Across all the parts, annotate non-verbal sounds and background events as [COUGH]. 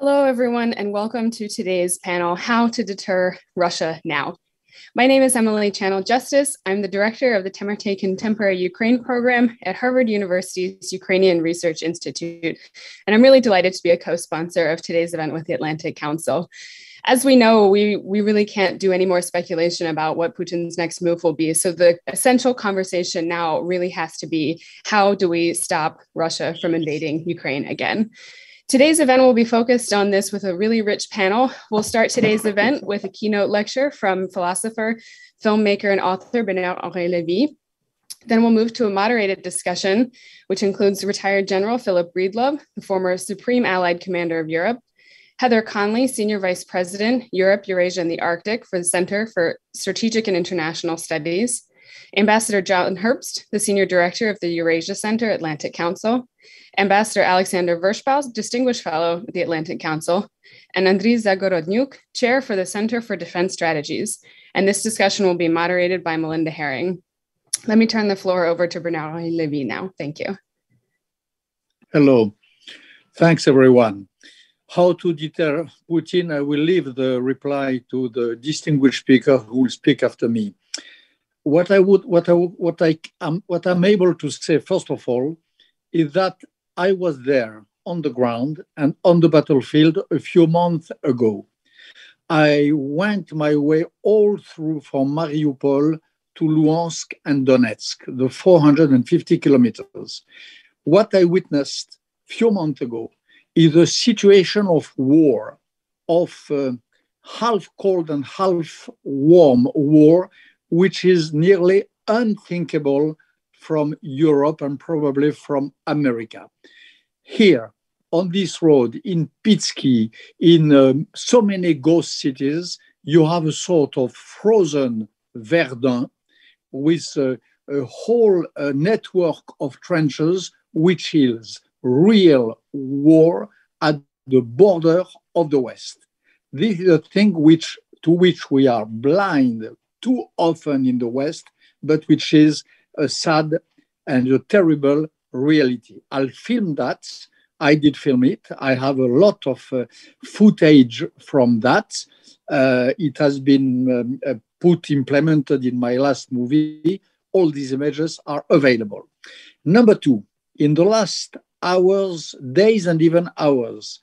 Hello, everyone, and welcome to today's panel, How to Deter Russia Now. My name is Emily Channell-Justice. I'm the director of the Temerty Contemporary Ukraine program at Harvard University's Ukrainian Research Institute. And I'm really delighted to be a co sponsor of today's event with the Atlantic Council. As we know, we, we really can't do any more speculation about what Putin's next move will be. So the essential conversation now really has to be how do we stop Russia from invading Ukraine again? Today's event will be focused on this with a really rich panel. We'll start today's event with a keynote lecture from philosopher, filmmaker, and author Bernard Henri Levy. Then we'll move to a moderated discussion, which includes retired General Philip Breedlove, the former Supreme Allied Commander of Europe, Heather Conley, Senior Vice President, Europe, Eurasia, and the Arctic for the Center for Strategic and International Studies, Ambassador John Herbst, the Senior Director of the Eurasia Center, Atlantic Council, Ambassador Alexander Vershbow, Distinguished Fellow at the Atlantic Council, and Andriy Zagorodnyuk, Chair for the Center for Defense Strategies. And this discussion will be moderated by Melinda Haring. Let me turn the floor over to Bernard Levy now. Thank you. Hello. Thanks, everyone. How to deter Putin? I will leave the reply to the distinguished speaker who will speak after me what I would, what I, what I, um, what I'm able to say first of all, is that I was there on the ground and on the battlefield a few months ago. I went my way all through from Mariupol to Luhansk and Donetsk, the 450 kilometers. What I witnessed few months ago is a situation of war, of uh, half cold and half warm war which is nearly unthinkable from Europe and probably from America. Here, on this road, in Pisky, in um, so many ghost cities, you have a sort of frozen Verdun with a whole uh, network of trenches, which is real war at the border of the West. This is a thing which, to which we are blind too often in the West, but which is a sad and a terrible reality. I'll film that. I did film it. I have a lot of uh, footage from that. Uh, it has been um, uh, put, implemented in my last movie. All these images are available. Number two, in the last hours, days, and even hours,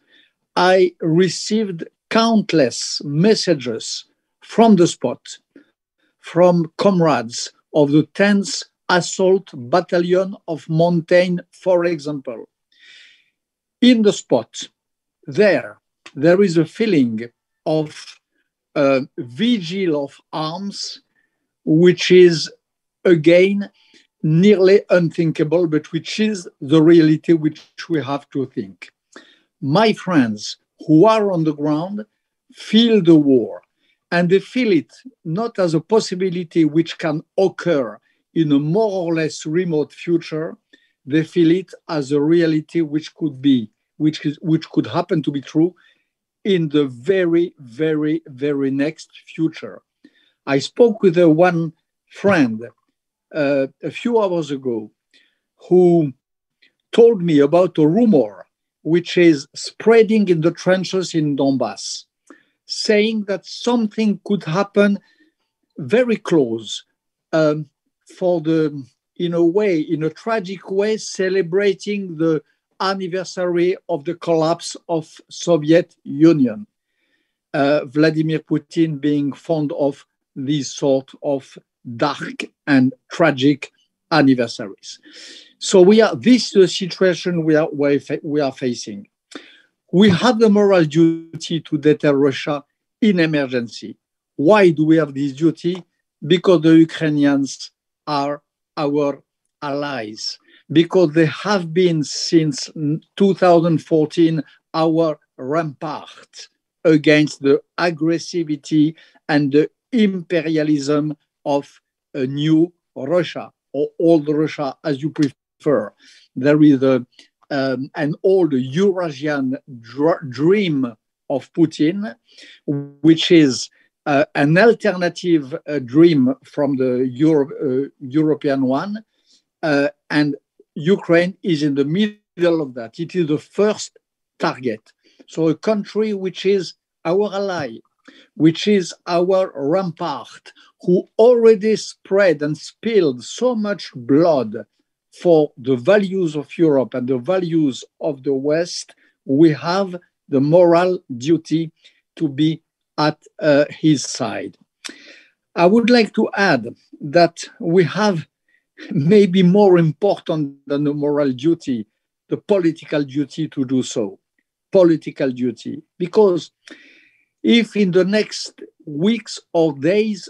I received countless messages from the spot from comrades of the 10th Assault Battalion of Montaigne, for example. In the spot, there, there is a feeling of a vigil of arms, which is again nearly unthinkable, but which is the reality which we have to think. My friends who are on the ground feel the war and they feel it not as a possibility which can occur in a more or less remote future they feel it as a reality which could be which is, which could happen to be true in the very very very next future. I spoke with a one friend uh, a few hours ago who told me about a rumor which is spreading in the trenches in donbass saying that something could happen very close um, for the, in a way, in a tragic way, celebrating the anniversary of the collapse of Soviet Union. Uh, Vladimir Putin being fond of these sort of dark and tragic anniversaries. So we are this is the situation we are we are facing we have the moral duty to deter Russia in emergency. Why do we have this duty? Because the Ukrainians are our allies, because they have been since 2014 our rampart against the aggressivity and the imperialism of a new Russia or old Russia, as you prefer. There is a um, an old Eurasian dr- dream of Putin, which is uh, an alternative uh, dream from the Euro- uh, European one. Uh, and Ukraine is in the middle of that. It is the first target. So a country which is our ally, which is our rampart, who already spread and spilled so much blood for the values of Europe and the values of the West, we have the moral duty to be at uh, his side. I would like to add that we have maybe more important than the moral duty, the political duty to do so. Political duty. Because if in the next weeks or days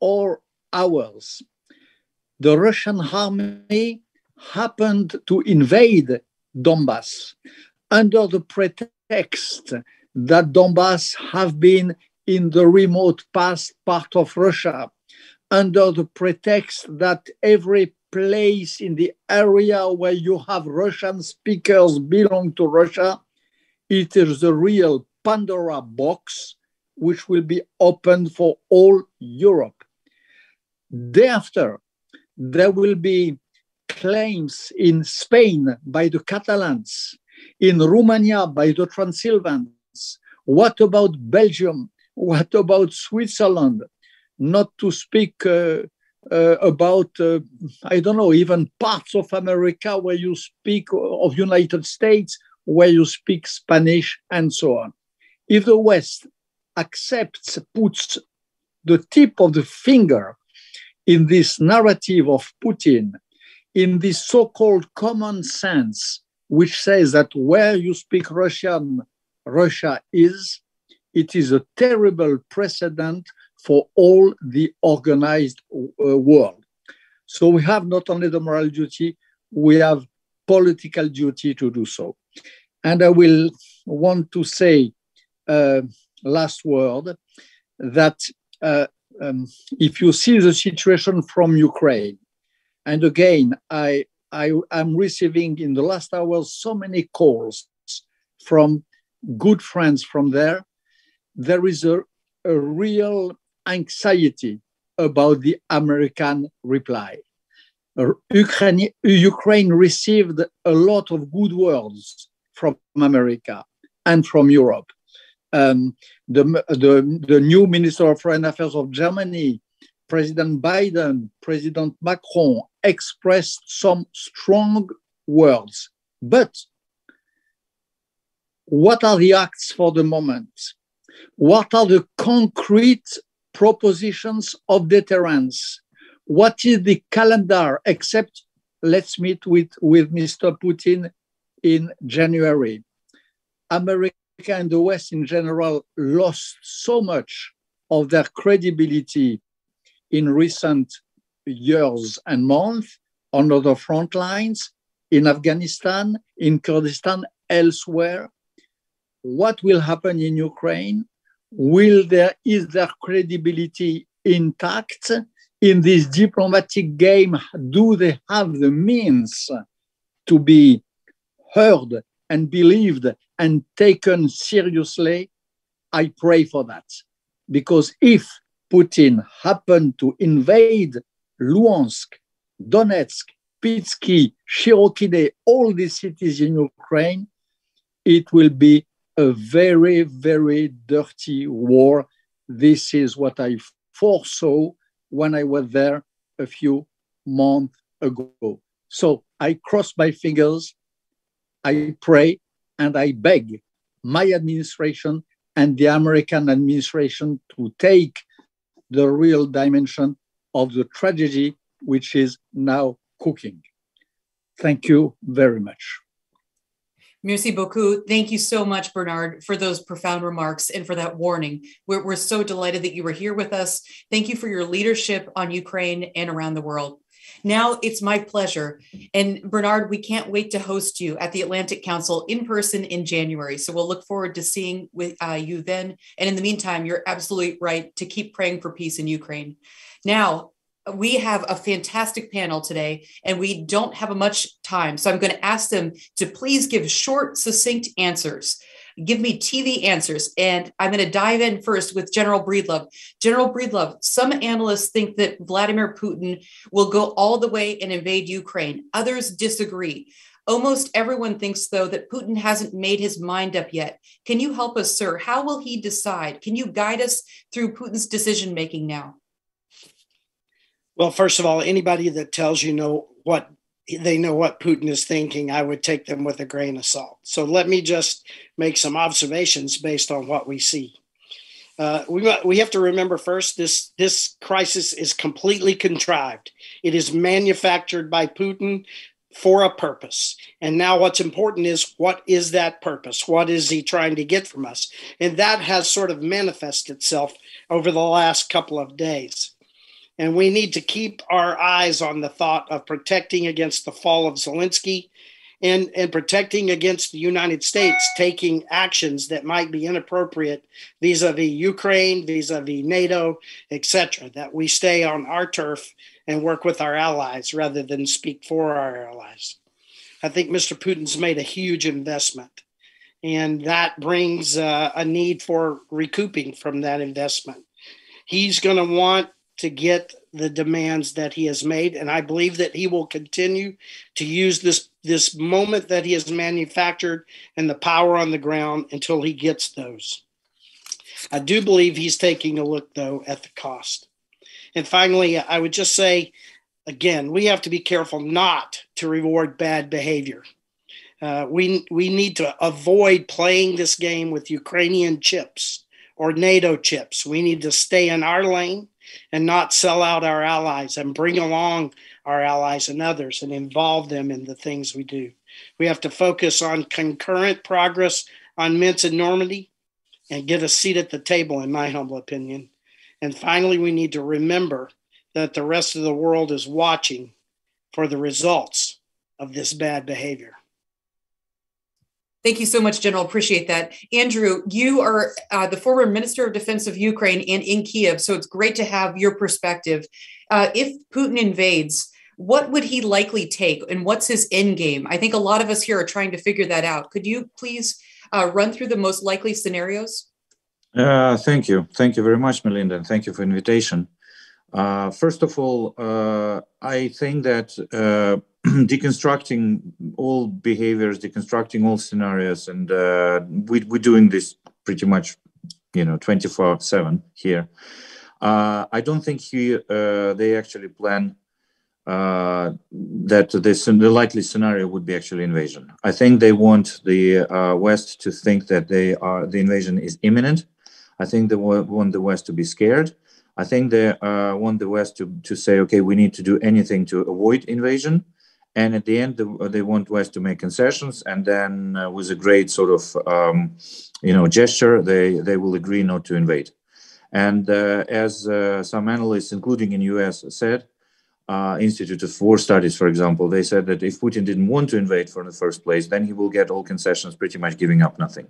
or hours, the Russian army happened to invade Donbass under the pretext that Donbass have been in the remote past part of Russia, under the pretext that every place in the area where you have Russian speakers belong to Russia, it is the real Pandora box which will be opened for all Europe. Thereafter, there will be claims in Spain by the Catalans, in Romania by the Transylvanians. What about Belgium? What about Switzerland? Not to speak uh, uh, about, uh, I don't know, even parts of America where you speak, of United States, where you speak Spanish and so on. If the West accepts, puts the tip of the finger in this narrative of Putin, in this so called common sense, which says that where you speak Russian, Russia is, it is a terrible precedent for all the organized uh, world. So we have not only the moral duty, we have political duty to do so. And I will want to say uh, last word that uh, um, if you see the situation from Ukraine, and again, I, I am receiving in the last hours so many calls from good friends from there. There is a, a real anxiety about the American reply. Ukraine, Ukraine received a lot of good words from America and from Europe um, the, the, the new Minister of Foreign Affairs of Germany, President Biden, President Macron expressed some strong words. But what are the acts for the moment? What are the concrete propositions of deterrence? What is the calendar, except let's meet with, with Mr. Putin in January? America and the West in general lost so much of their credibility in recent years and months on the front lines in Afghanistan, in Kurdistan, elsewhere. What will happen in Ukraine? Will there is their credibility intact in this diplomatic game? Do they have the means to be heard and believed and taken seriously, I pray for that. Because if Putin happened to invade Luhansk, Donetsk, Pisky, Cherokee, all these cities in Ukraine, it will be a very, very dirty war. This is what I foresaw when I was there a few months ago. So I cross my fingers, I pray, and I beg my administration and the American administration to take the real dimension of the tragedy which is now cooking. Thank you very much. Merci beaucoup. Thank you so much, Bernard, for those profound remarks and for that warning. We're, we're so delighted that you were here with us. Thank you for your leadership on Ukraine and around the world. Now it's my pleasure. And Bernard, we can't wait to host you at the Atlantic Council in person in January. So we'll look forward to seeing with uh, you then. And in the meantime, you're absolutely right to keep praying for peace in Ukraine. Now, we have a fantastic panel today and we don't have much time. So I'm going to ask them to please give short, succinct answers give me TV answers. And I'm going to dive in first with General Breedlove. General Breedlove, some analysts think that Vladimir Putin will go all the way and invade Ukraine. Others disagree. Almost everyone thinks, though, that Putin hasn't made his mind up yet. Can you help us, sir? How will he decide? Can you guide us through Putin's decision making now? Well, first of all, anybody that tells you know what they know what Putin is thinking, I would take them with a grain of salt. So let me just make some observations based on what we see. Uh, we we have to remember first this this crisis is completely contrived. It is manufactured by Putin for a purpose. And now what's important is what is that purpose? What is he trying to get from us? And that has sort of manifested itself over the last couple of days. And we need to keep our eyes on the thought of protecting against the fall of Zelensky and, and protecting against the United States taking actions that might be inappropriate vis-a-vis Ukraine, vis-a-vis NATO, etc. That we stay on our turf and work with our allies rather than speak for our allies. I think Mr. Putin's made a huge investment, and that brings uh, a need for recouping from that investment. He's going to want to get the demands that he has made. And i believe that he will continue to use this this moment that he has manufactured and the power on the ground until he gets those. I do believe he's taking a look though at the cost. And finally i would just say again we have to be careful not to reward bad behavior. Uh, we we need to avoid playing this game with ukrainian chips or nato chips. We need to stay in our lane and not sell out our allies and bring along our allies and others and involve them in the things we do. We have to focus on concurrent progress on Minsk and Normandy and get a seat at the table, in my humble opinion. And finally, we need to remember that the rest of the world is watching for the results of this bad behavior. Thank you so much, General. Appreciate that. Andrew, you are uh, the former Minister of Defense of Ukraine and in Kiev, so it's great to have your perspective. Uh, if Putin invades, what would he likely take and what's his end game? I think a lot of us here are trying to figure that out. Could you please uh, run through the most likely scenarios? Uh, thank you. Thank you very much, Melinda, and thank you for invitation. Uh, first of all, uh, I think that [CLEARS THROAT] deconstructing all behaviors, deconstructing all scenarios, and uh, we, we're doing this pretty much, you know, 24 seven here. Uh, I don't think he, uh, they actually plan uh, that this the likely scenario would be actually invasion. I think they want the uh, West to think that they are the invasion is imminent. I think they want the West to be scared. I think they uh, want the West to, to say, okay, we need to do anything to avoid invasion and at the end they want west to make concessions and then uh, with a great sort of um, you know gesture they they will agree not to invade. And uh, as uh, some analysts including in us said uh, institute of war studies for example they said that if putin didn't want to invade for the first place then he will get all concessions pretty much giving up nothing.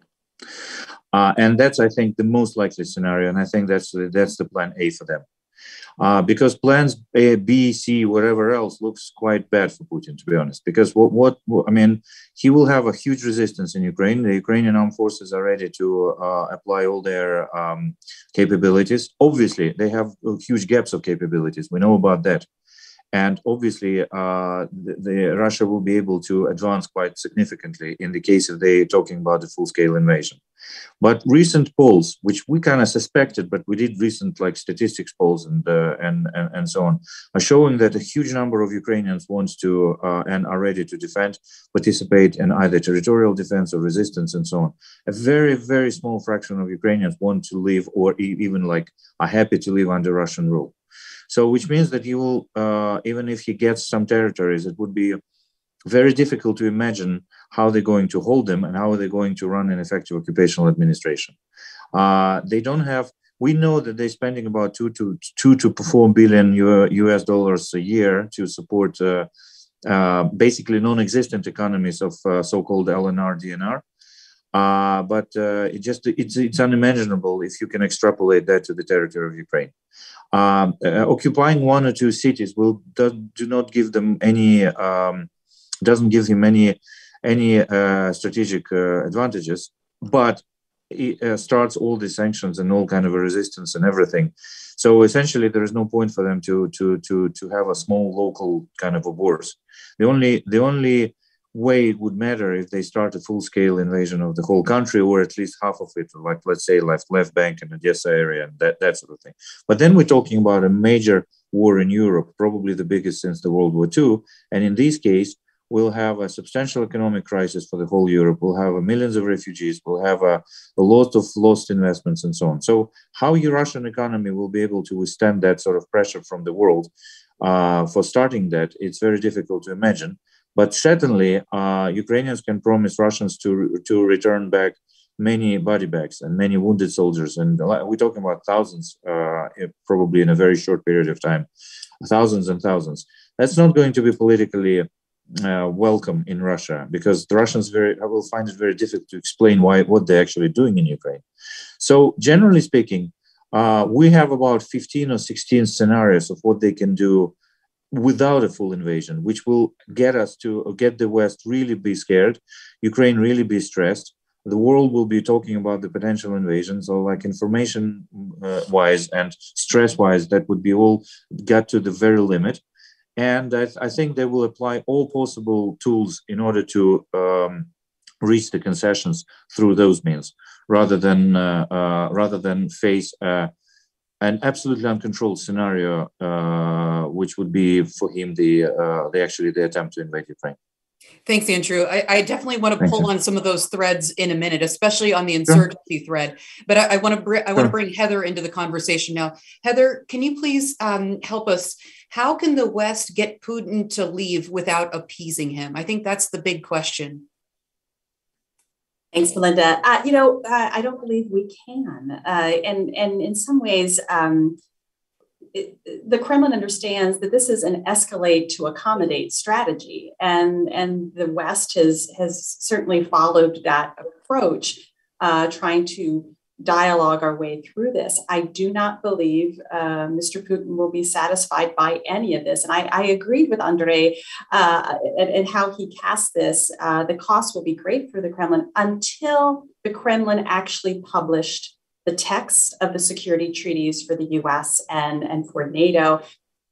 Uh, and that's i think the most likely scenario and i think that's that's the plan a for them uh, because plans A, B, C, whatever else looks quite bad for Putin, to be honest. Because what, what, what, I mean, he will have a huge resistance in Ukraine. The Ukrainian armed forces are ready to uh, apply all their um, capabilities. Obviously, they have huge gaps of capabilities. We know about that and obviously uh, the, the, Russia will be able to advance quite significantly in the case if they're talking about a full-scale invasion. But recent polls, which we kind of suspected, but we did recent like statistics polls and, uh, and, and and so on, are showing that a huge number of Ukrainians want to uh, and are ready to defend, participate in either territorial defense or resistance and so on. A very very small fraction of Ukrainians want to live or even like are happy to live under Russian rule. So, which means that you will, uh, even if he gets some territories, it would be very difficult to imagine how they're going to hold them and how they're going to run an effective occupational administration. Uh, they don't have. We know that they're spending about two to two to four billion U.S. dollars a year to support uh, uh, basically non-existent economies of uh, so-called LNR DNR. Uh, but uh, it just it's it's unimaginable if you can extrapolate that to the territory of Ukraine. Um, uh, occupying one or two cities will do, do not give them any um, doesn't give him any any uh, strategic uh, advantages, but it uh, starts all the sanctions and all kind of resistance and everything. So essentially, there is no point for them to to to to have a small local kind of a wars. The only the only way it would matter if they start a full-scale invasion of the whole country or at least half of it, like let's say left left bank and Odessa area and that, that sort of thing. But then we're talking about a major war in Europe, probably the biggest since the World War II. And in this case, we'll have a substantial economic crisis for the whole Europe. We'll have millions of refugees. We'll have a, a lot of lost investments and so on. So, how your Russian economy will be able to withstand that sort of pressure from the world uh, for starting that, it's very difficult to imagine. But certainly, uh, Ukrainians can promise Russians to to return back many body bags and many wounded soldiers, and we're talking about thousands, uh, probably in a very short period of time, thousands and thousands. That's not going to be politically uh, welcome in Russia because the Russians very will find it very difficult to explain why what they're actually doing in Ukraine. So generally speaking, uh, we have about 15 or 16 scenarios of what they can do without a full invasion, which will get us to get the West really be scared, Ukraine really be stressed. The world will be talking about the potential invasion. So, like information uh, wise and stress wise, that would be all got to the very limit. And I, I think they will apply all possible tools in order to um, reach the concessions through those means, rather than uh, uh, rather than face uh, an absolutely uncontrolled scenario, uh, which would be for him the uh, the actually the attempt to invade Ukraine. Thanks, Andrew. I, I definitely want to Thank pull you. on some of those threads in a minute, especially on the insurgency sure. thread. But I, I want to br- I want to bring Heather into the conversation now. Heather, can you please um, help us? How can the West get Putin to leave without appeasing him? I think that's the big question. Thanks, Belinda. Uh, you know, uh, I don't believe we can, uh, and and in some ways, um, it, the Kremlin understands that this is an escalate to accommodate strategy, and and the West has has certainly followed that approach, uh, trying to dialogue our way through this. I do not believe uh, Mr. Putin will be satisfied by any of this. And I, I agreed with Andrei uh, and, and, how he cast this. Uh, the cost will be great for the Kremlin until the Kremlin actually published the text of the security treaties for the US and, and for NATO.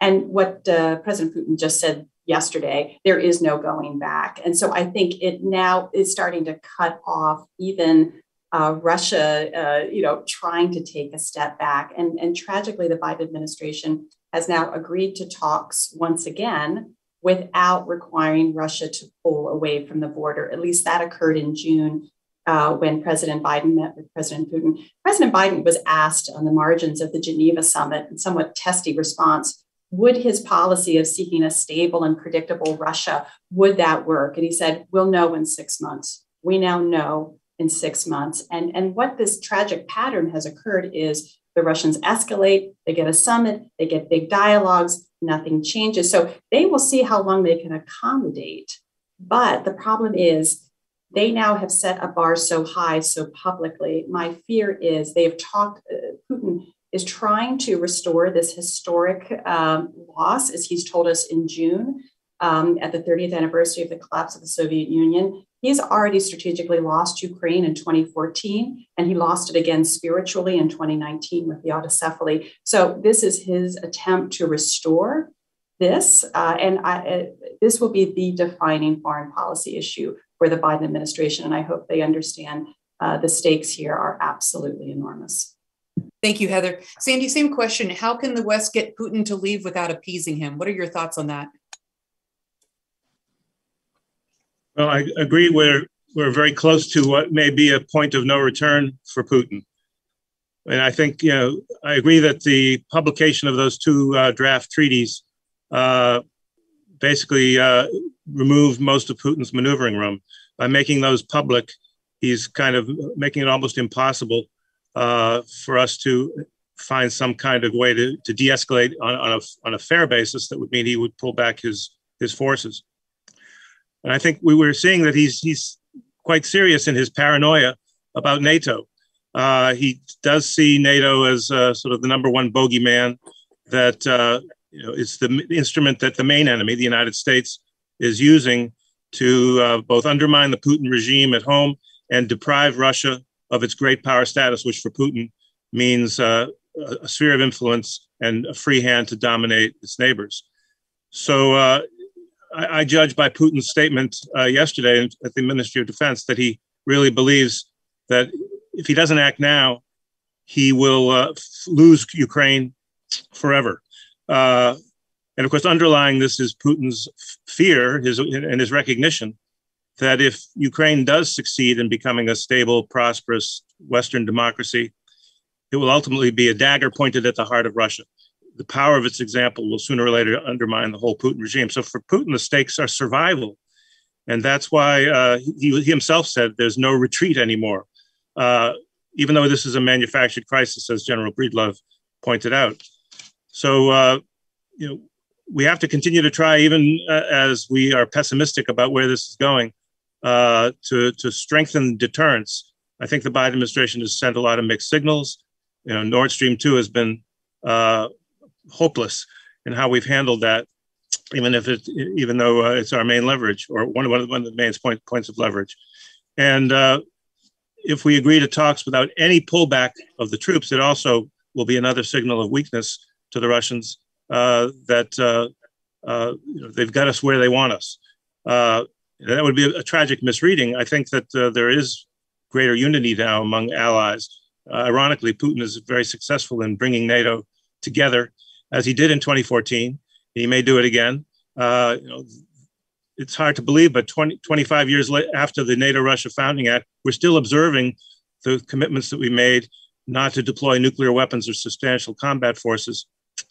And what uh, President Putin just said yesterday, there is no going back. And so I think it now is starting to cut off even uh, Russia, uh, you know, trying to take a step back. And, and tragically, the Biden administration has now agreed to talks once again without requiring Russia to pull away from the border. At least that occurred in June uh, when President Biden met with President Putin. President Biden was asked on the margins of the Geneva summit, in somewhat testy response, would his policy of seeking a stable and predictable Russia, would that work? And he said, we'll know in six months. We now know in six months. And, and what this tragic pattern has occurred is the Russians escalate, they get a summit, they get big dialogues, nothing changes. So they will see how long they can accommodate. But the problem is they now have set a bar so high so publicly. My fear is they have talked, uh, Putin is trying to restore this historic um, loss, as he's told us in June um, at the 30th anniversary of the collapse of the Soviet Union. He's already strategically lost Ukraine in 2014, and he lost it again spiritually in 2019 with the autocephaly. So, this is his attempt to restore this, uh, and I, uh, this will be the defining foreign policy issue for the Biden administration. And I hope they understand uh, the stakes here are absolutely enormous. Thank you, Heather. Sandy, same question. How can the West get Putin to leave without appeasing him? What are your thoughts on that? Well, I agree. We're we're very close to what may be a point of no return for Putin, and I think you know I agree that the publication of those two uh, draft treaties uh, basically uh, removed most of Putin's maneuvering room by making those public. He's kind of making it almost impossible uh, for us to find some kind of way to, to de-escalate on, on, a, on a fair basis that would mean he would pull back his his forces. And I think we were seeing that he's he's quite serious in his paranoia about NATO. Uh, he does see NATO as uh, sort of the number one bogeyman that uh, you know is the instrument that the main enemy, the United States, is using to uh, both undermine the Putin regime at home and deprive Russia of its great power status, which for Putin means uh, a sphere of influence and a free hand to dominate its neighbors. So uh, I, I judge by Putin's statement uh, yesterday at the Ministry of Defense that he really believes that if he doesn't act now, he will uh, lose Ukraine forever. Uh, and of course, underlying this is Putin's fear his, and his recognition that if Ukraine does succeed in becoming a stable, prosperous Western democracy, it will ultimately be a dagger pointed at the heart of Russia. The power of its example will sooner or later undermine the whole Putin regime. So for Putin, the stakes are survival. And that's why uh, he, he, himself said there's no retreat anymore. Uh, even though this is a manufactured crisis, as General Breedlove pointed out. So, uh, you know, we have to continue to try, even uh, as we are pessimistic about where this is going, uh, to, to strengthen deterrence. I think the Biden administration has sent a lot of mixed signals. You know, Nord Stream 2 has been uh, hopeless in how we've handled that, even if it, even though uh, it's our main leverage or one of, one of the main point, points of leverage. And uh, if we agree to talks without any pullback of the troops, it also will be another signal of weakness to the Russians uh, that uh, uh, they've got us where they want us. Uh, that would be a, a, tragic misreading. I think that there is greater unity now among allies. ironically, Putin is very successful in bringing NATO together, as he did in 2014. He may do it again. you know, it's hard to believe, but 20, 25 years after the NATO Russia Founding Act, we're still observing the commitments that we made not to deploy nuclear weapons or substantial combat forces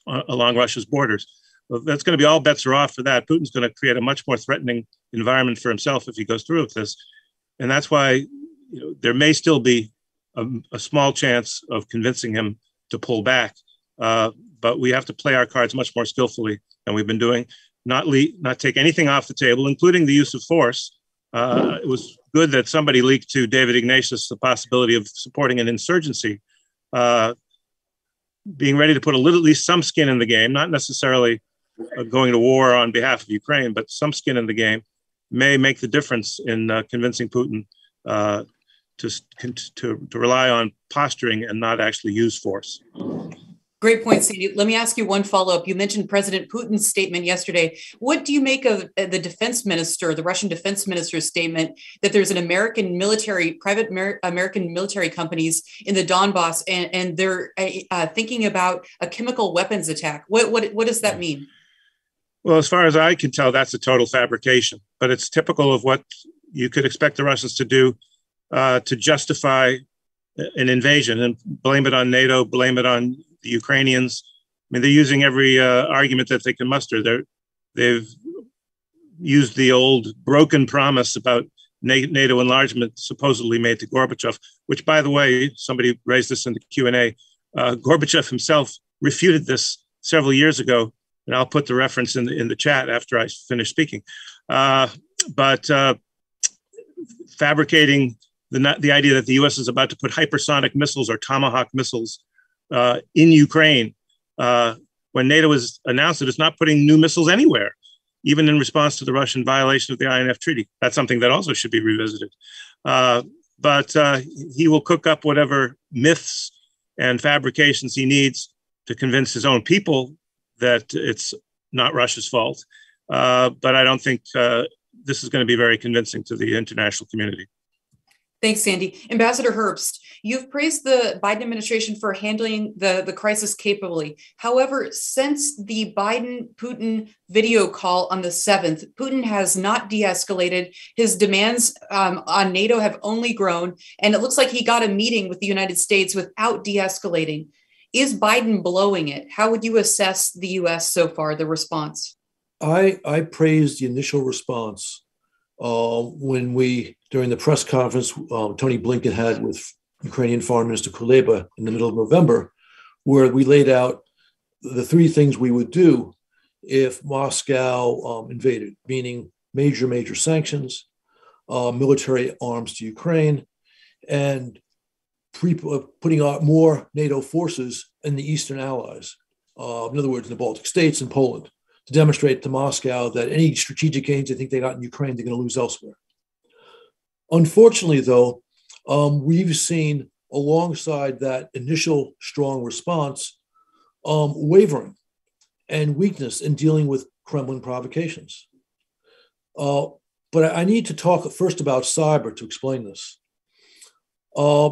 uh, along Russia's borders. Well, that's going to be all bets are off for that. Putin's going to create a much more threatening environment for himself if he goes through with this. And that's why you know, there may still be a, a, small chance of convincing him to pull back. Uh, but we have to play our cards much more skillfully than we've been doing not le- not take anything off the table, including the use of force. Uh, it was good that somebody leaked to David Ignatius the possibility of supporting an insurgency, uh, being ready to put a little, at least some skin in the game, not necessarily uh, going to war on behalf of Ukraine, but some skin in the game may make the difference in uh, convincing Putin uh, to, to, to rely on posturing and not actually use force. Great point, Sandy. Let me ask you one follow up. You mentioned President Putin's statement yesterday. What do you make of uh, the defense minister, the Russian defense minister's statement that there's an American military, private Amer- American military companies in the Donbass, and, and they're uh, uh, thinking about a chemical weapons attack? What, what, what does that mean? Well, as far as I can tell, that's a total fabrication, but it's typical of what you could expect the Russians to do uh, to justify an invasion and blame it on NATO, blame it on the Ukrainians. I mean, they're using every uh, argument that they can muster. They're, they've used the old broken promise about NATO enlargement supposedly made to Gorbachev, which, by the way, somebody raised this in the Q and A. Uh, Gorbachev himself refuted this several years ago, and I'll put the reference in the in the chat after I finish speaking. Uh, but uh, fabricating the the idea that the U.S. is about to put hypersonic missiles or Tomahawk missiles uh, in Ukraine uh, when NATO has announced that it's not putting new missiles anywhere, even in response to the Russian violation of the INF Treaty. That's something that also should be revisited. Uh, but uh, he will cook up whatever myths and fabrications he needs to convince his own people that it's not Russia's fault. Uh, but I don't think uh, this is going to be very convincing to the international community. Thanks, Sandy. Ambassador Herbst, you've praised the Biden administration for handling the, the crisis capably. However, since the Biden Putin video call on the 7th, Putin has not de escalated. His demands um, on NATO have only grown. And it looks like he got a meeting with the United States without de escalating. Is Biden blowing it? How would you assess the US so far, the response? I, I praised the initial response uh, when we, during the press conference um, Tony Blinken had with Ukrainian Foreign Minister Kuleba in the middle of November, where we laid out the three things we would do if Moscow um, invaded, meaning major, major sanctions, uh, military arms to Ukraine, and pre- uh, putting out more NATO forces in the Eastern allies. Uh, in other words, in the Baltic states and Poland to demonstrate to Moscow that any strategic gains they think they got in Ukraine, they're going to lose elsewhere. Unfortunately, though, um, we've seen alongside that initial strong response um, wavering and weakness in dealing with Kremlin provocations. Uh, but I need to talk first about cyber to explain this. Uh,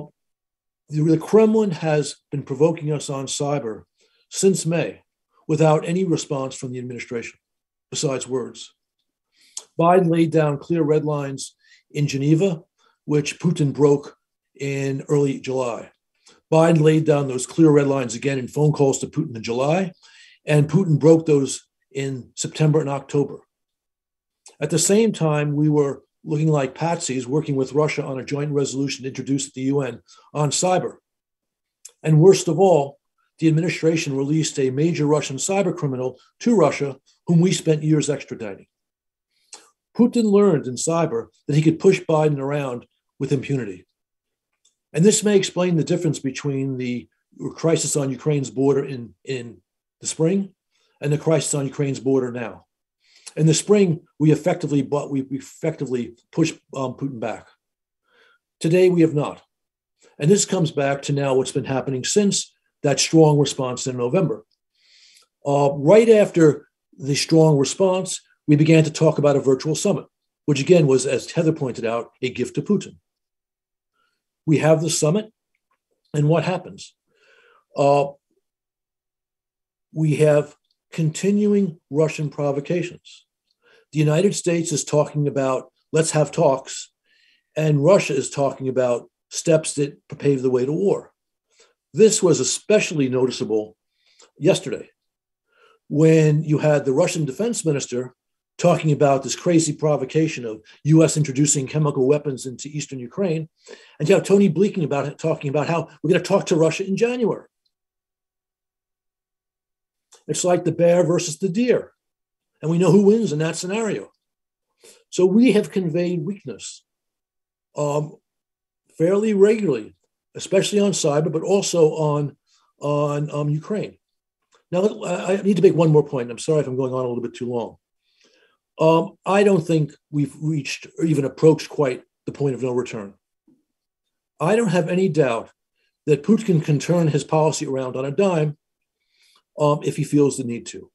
the, the Kremlin has been provoking us on cyber since May without any response from the administration, besides words. Biden laid down clear red lines in Geneva, which Putin broke in early July. Biden laid down those clear red lines again in phone calls to Putin in July, and Putin broke those in September and October. At the same time, we were looking like patsies working with Russia on a joint resolution introduced at the UN on cyber. And worst of all, the administration released a major Russian cyber criminal to Russia, whom we spent years extraditing. Putin learned in cyber that he could push Biden around with impunity. And this may explain the difference between the crisis on Ukraine's border in, in the spring and the crisis on Ukraine's border now. In the spring, we effectively but we effectively pushed um, Putin back. Today, we have not. And this comes back to now what's been happening since that strong response in November. Uh, right after the strong response, we began to talk about a virtual summit, which again was, as Heather pointed out, a gift to Putin. We have the summit, and what happens? Uh, we have continuing Russian provocations. The United States is talking about let's have talks, and Russia is talking about steps that pave the way to war. This was especially noticeable yesterday when you had the Russian defense minister talking about this crazy provocation of U.S. introducing chemical weapons into eastern Ukraine, and you have Tony Blinken about it, talking about how we're going to talk to Russia in January. It's like the bear versus the deer, and we know who wins in that scenario. So we have conveyed weakness um, fairly regularly, especially on cyber, but also on on um, Ukraine. Now, I need to make one more point. I'm sorry if I'm going on a little bit too long. Um, I don't think we've reached or even approached quite the point of no return. I don't have any doubt that Putin can turn his policy around on a dime um, if he feels the need to.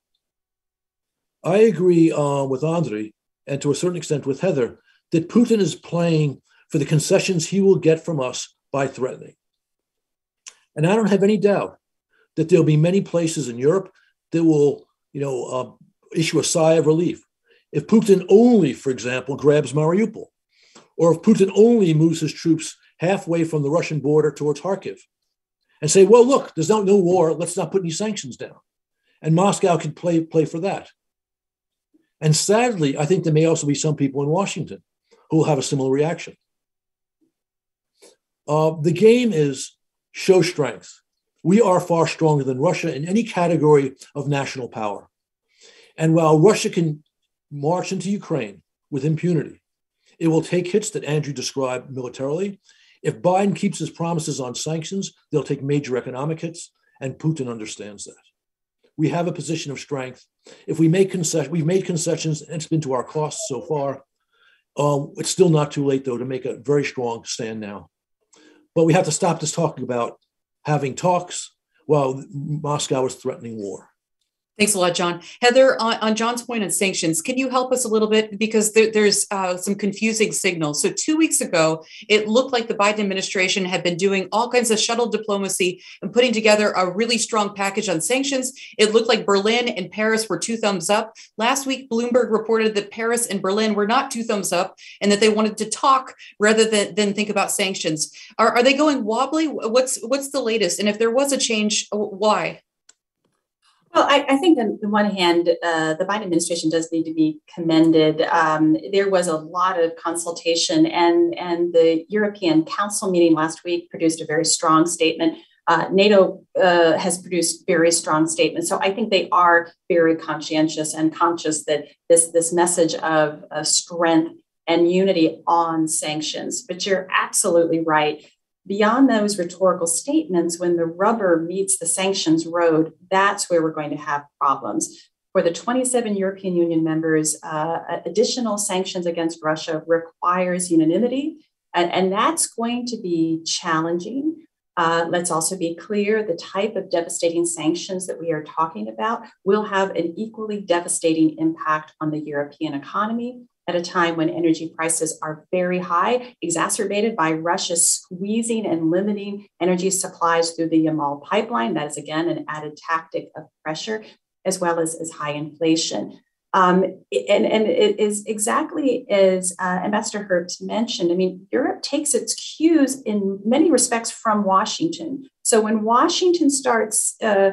I agree uh, with Andre and to a certain extent with Heather that Putin is playing for the concessions he will get from us by threatening. And I don't have any doubt that there'll be many places in Europe that will, you know, uh, issue a sigh of relief if Putin only, for example, grabs Mariupol, or if Putin only moves his troops halfway from the Russian border towards Kharkiv, and say, well, look, there's no, no war, let's not put any sanctions down. And Moscow could play, play for that. And sadly, I think there may also be some people in Washington who will have a similar reaction. Uh, the game is show strength. We are far stronger than Russia in any category of national power. And while Russia can march into Ukraine with impunity. It will take hits that Andrew described militarily. If Biden keeps his promises on sanctions, they'll take major economic hits, and Putin understands that. We have a position of strength. If we make concessions, we've made concessions, and it's been to our cost so far. Um, it's still not too late, though, to make a very strong stand now. But we have to stop this talking about having talks while Moscow is threatening war. Thanks a lot, John. Heather, on, on, John's point on sanctions, can you help us a little bit? Because there, there's uh, some confusing signals. So, two weeks ago, it looked like the Biden administration had been doing all kinds of shuttle diplomacy and putting together a really strong package on sanctions. It looked like Berlin and Paris were two thumbs up. Last week, Bloomberg reported that Paris and Berlin were not two thumbs up and that they wanted to talk rather than, than think about sanctions. Are, are they going wobbly? What's, what's the latest? And if there was a change, why? Well, I, I, think on the one hand, uh, the Biden administration does need to be commended. Um, there was a lot of consultation, and and the European Council meeting last week produced a very strong statement. Uh, NATO uh, has produced very strong statements, so I think they are very conscientious and conscious that this this message of strength and unity on sanctions. But you're absolutely right beyond those rhetorical statements, when the rubber meets the sanctions road, that's where we're going to have problems. For the 27 European Union members, uh, additional sanctions against Russia requires unanimity, and, and that's going to be challenging. Uh, let's also be clear the type of devastating sanctions that we are talking about will have an equally devastating impact on the European economy at a time when energy prices are very high, exacerbated by Russia squeezing and limiting energy supplies through the Yamal pipeline. That is, again, an added tactic of pressure, as well as, as high inflation. Um, and, and it is exactly as uh, Ambassador Herbst mentioned. I mean, Europe takes its cues in many respects from Washington. So when Washington starts uh,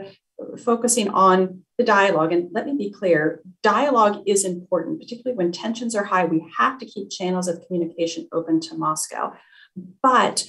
focusing on the dialogue, and let me be clear dialogue is important, particularly when tensions are high. We have to keep channels of communication open to Moscow. But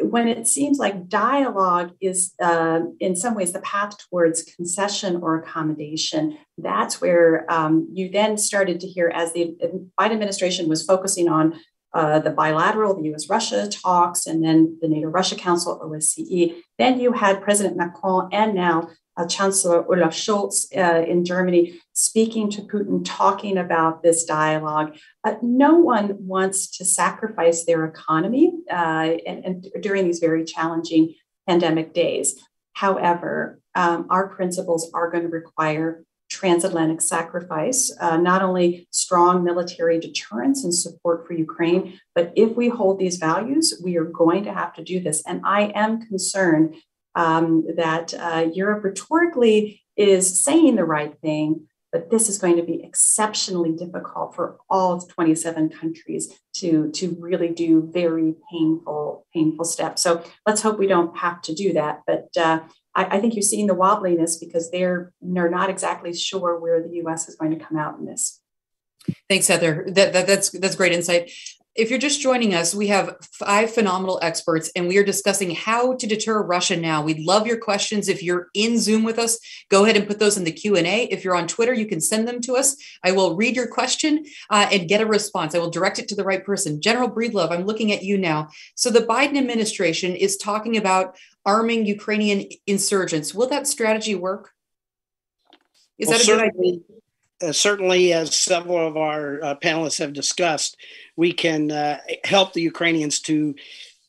when it seems like dialogue is uh, in some ways the path towards concession or accommodation, that's where um, you then started to hear as the Biden administration was focusing on uh, the bilateral, the US Russia talks, and then the NATO Russia Council, OSCE. Then you had President Macron and now uh, Chancellor Olaf Scholz uh, in Germany speaking to Putin, talking about this dialogue. Uh, no one wants to sacrifice their economy uh, and, and, during these very challenging pandemic days. However, um, our principles are going to require transatlantic sacrifice, uh, not only strong military deterrence and support for Ukraine, but if we hold these values, we are going to have to do this. And I am concerned um, that uh, Europe rhetorically is saying the right thing, but this is going to be exceptionally difficult for all 27 countries to, to really do very painful, painful steps. So let's hope we don't have to do that. But uh, I, I, think you're seeing the wobbliness because they're, they're not exactly sure where the US is going to come out in this. Thanks, Heather. That, that, that's that's great insight. If you're just joining us, we have five phenomenal experts and we are discussing how to deter Russia now. We'd love your questions. If you're in Zoom with us, go ahead and put those in the Q&A. If you're on Twitter, you can send them to us. I will read your question uh, and get a response. I will direct it to the right person. General Breedlove, I'm looking at you now. So the Biden administration is talking about arming Ukrainian insurgents. Will that strategy work? Is well, that a good idea? Uh, certainly, as several of our uh, panelists have discussed, we can uh, help the Ukrainians to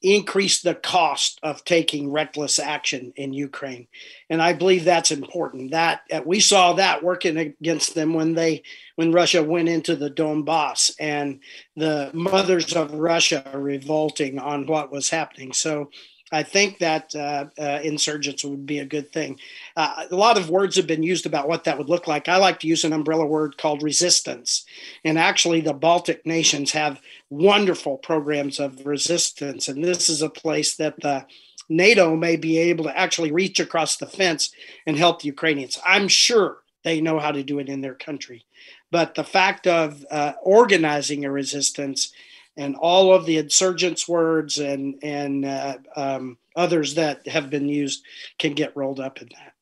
increase the cost of taking reckless action in Ukraine. And I believe that's important. That uh, we saw that working against them when they when Russia went into the Donbass and the mothers of Russia revolting on what was happening. So I think that uh, uh, insurgents would be a good thing. Uh, a lot of words have been used about what that would look like. I like to use an umbrella word called resistance. And actually, the Baltic nations have wonderful programs of resistance. And this is a place that the NATO may be able to actually reach across the fence and help the Ukrainians. I'm sure they know how to do it in their country. But the fact of uh, organizing a resistance and all of the insurgents words and and uh, um, others that have been used can get rolled up in that.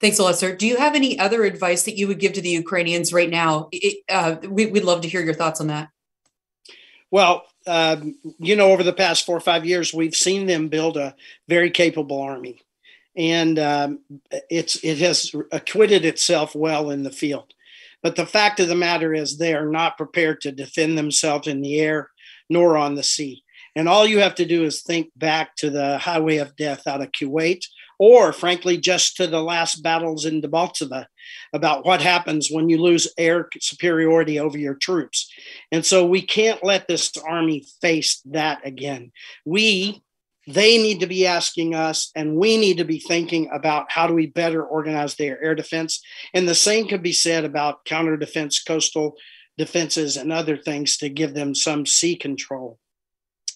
Thanks a lot, sir. Do you have any other advice that you would give to the Ukrainians right now? It, uh, we, would love to hear your thoughts on that. Well, um, you know, over the past four or five years, we've seen them build a very capable army, and um, it's it has acquitted itself well in the field. But the fact of the matter is, they are not prepared to defend themselves in the air nor on the sea. And all you have to do is think back to the highway of death out of Kuwait, or frankly, just to the last battles in Debaltseve about what happens when you lose air superiority over your troops. And so we can't let this army face that again. We they need to be asking us and we need to be thinking about how do we better organize their air defense. And the same could be said about counter defense coastal defenses and other things to give them some sea control.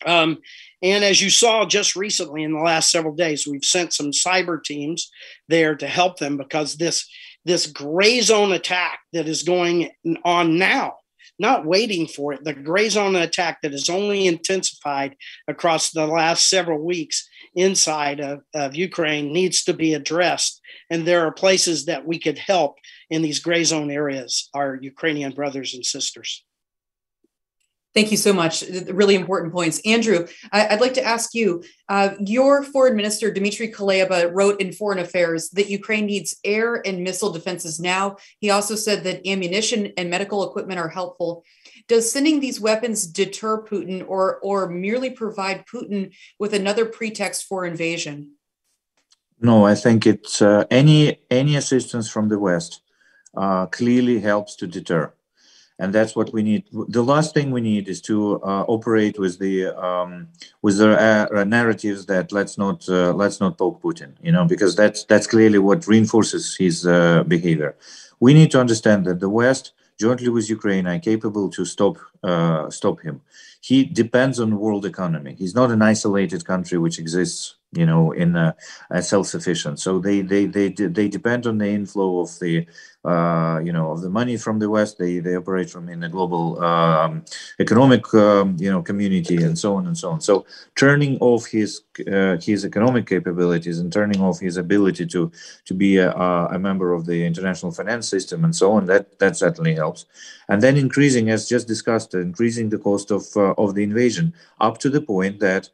Um, and as you saw just recently in the last several days we've sent some cyber teams there to help them because this this gray zone attack that is going on now not waiting for it. The gray zone attack that has only intensified across the last several weeks inside of, of Ukraine needs to be addressed. And there are places that we could help in these gray zone areas, our Ukrainian brothers and sisters. Thank you so much. Really important points. Andrew, I'd like to ask you uh, your foreign minister, Dmitry Kuleba, wrote in Foreign Affairs that Ukraine needs air and missile defenses now. He also said that ammunition and medical equipment are helpful. Does sending these weapons deter Putin or, or merely provide Putin with another pretext for invasion? No, I think it's uh, any any assistance from the West uh, clearly helps to deter and that's what we need. The last thing we need is to uh, operate with the um, with the uh, narratives that let's not uh, let's not poke Putin, you know, because that's that's clearly what reinforces his uh, behavior. We need to understand that the West, jointly with Ukraine, are capable to stop uh, stop him. He depends on world economy. He's not an isolated country which exists you know, in uh, self-sufficient. So they they they they depend on the inflow of the uh, you know of the money from the West. They they operate from in a global um, economic um, you know community and so on and so on. So turning off his uh, his economic capabilities and turning off his ability to to be a, a, member of the international finance system and so on that that certainly helps. And then increasing, as just discussed, increasing the cost of uh, of the invasion up to the point that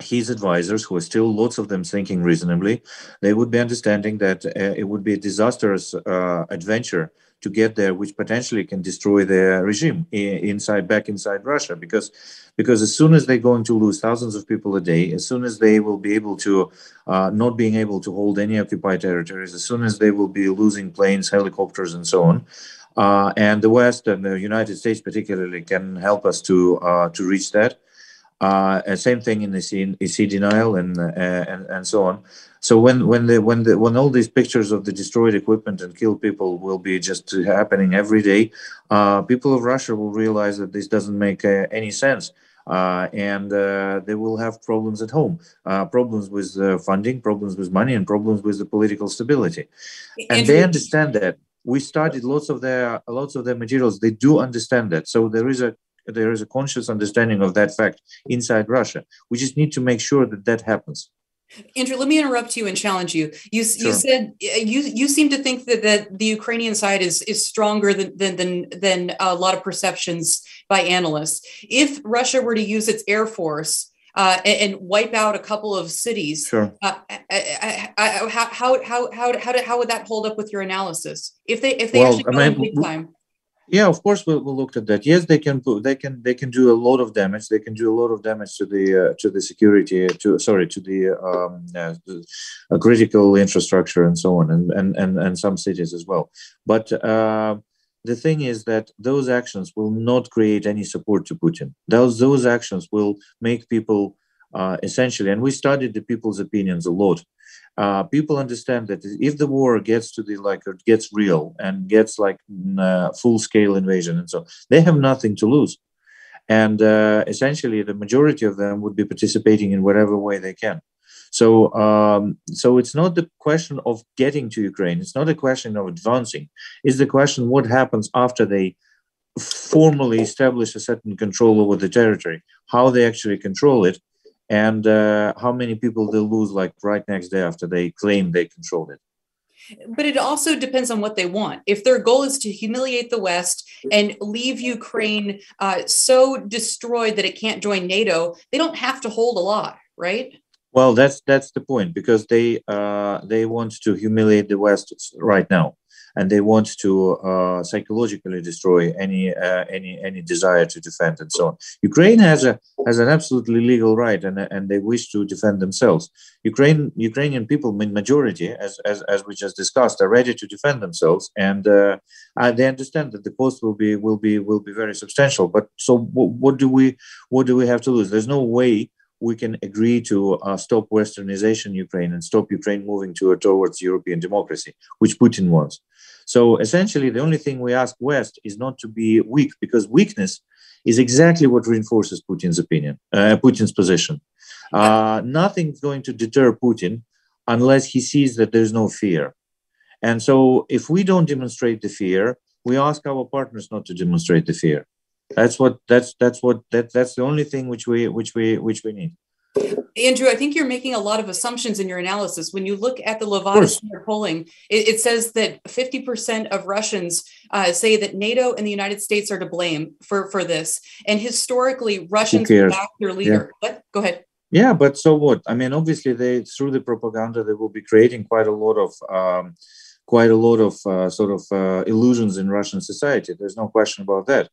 his advisors, who are still lots of them thinking reasonably, they would be understanding that uh, it would be a disastrous uh, adventure to get there, which potentially can destroy their regime inside back inside Russia, because because as soon as they're going to lose thousands of people a day, as soon as they will be able to uh, not being able to hold any occupied territories, as soon as they will be losing planes, helicopters, and so on. Uh, and the West and the United States, particularly, can help us to uh, to reach that uh, same thing in the sea denial and, uh, and and so on. So when when the when the when all these pictures of the destroyed equipment and killed people will be just happening every day, uh, people of Russia will realize that this doesn't make uh, any sense. Uh, and uh, they will have problems at home, problems with funding, problems with money, and problems with the political stability. And they understand that we started lots of their lots of their materials they do understand that so there is a there is a conscious understanding of that fact inside Russia. We just need to make sure that that happens. Andrew, let me interrupt you and challenge you. You, sure. you said you you seem to think that, that the Ukrainian side is is stronger than, than than than a lot of perceptions by analysts. If Russia were to use its air force uh, and, and, wipe out a couple of cities, sure. Uh, I, I, I, how, how how how how how would that hold up with your analysis? If they if they well, actually go I mean, time yeah of course we, we looked at that. Yes they can put, they can they can do a lot of damage. They can do a lot of damage to the uh, to the security to sorry to the, um, uh, uh, critical infrastructure and so on and, and and and some cities as well. But uh, the thing is that those actions will not create any support to putin. Those those actions will make people uh, essentially and we studied the people's opinions a lot uh, people understand that if the war gets to the like gets real and gets like uh, full scale invasion and so they have nothing to lose. And uh, essentially the majority of them would be participating in whatever way they can. So um, so it's not the question of getting to ukraine. It's not a question of advancing. It's the question what happens after they formally establish a certain control over the territory how they actually control it and uh, how many people they'll lose like right next day after they claim they controlled it but it also depends on what they want. If their goal is to humiliate the West and leave Ukraine uh, so destroyed that it can't join NATO, they don't have to hold a lot, right? Well, that's that's the point because they uh, they want to humiliate the West right now and they want to uh, psychologically destroy any uh, any any desire to defend and so on. Ukraine has a has an absolutely legal right, and and they wish to defend themselves. Ukraine Ukrainian people, majority, as as as we just discussed, are ready to defend themselves, and uh, they understand that the cost will be will be will be very substantial. But so what, what do we what do we have to lose? There's no way we can agree to uh, stop Westernization Ukraine and stop Ukraine moving to, towards European democracy, which Putin wants. So essentially, the only thing we ask West is not to be weak, because weakness is exactly what reinforces Putin's opinion, uh, Putin's position. Uh, nothing's going to deter Putin unless he sees that there's no fear. And so, if we don't demonstrate the fear, we ask our partners not to demonstrate the fear. That's what that's that's what that that's the only thing which we which we which we need. Andrew, I think you're making a lot of assumptions in your analysis. When you look at the Levada polling, it, it, says that 50% of Russians uh, say that NATO and the United States are to blame for, for this. And historically, Russians back their leader. Yeah. But go ahead. Yeah, but so what? I mean, obviously, they through the propaganda, they will be creating quite a lot of um, quite a lot of uh, sort of uh, illusions in Russian society. There's no question about that.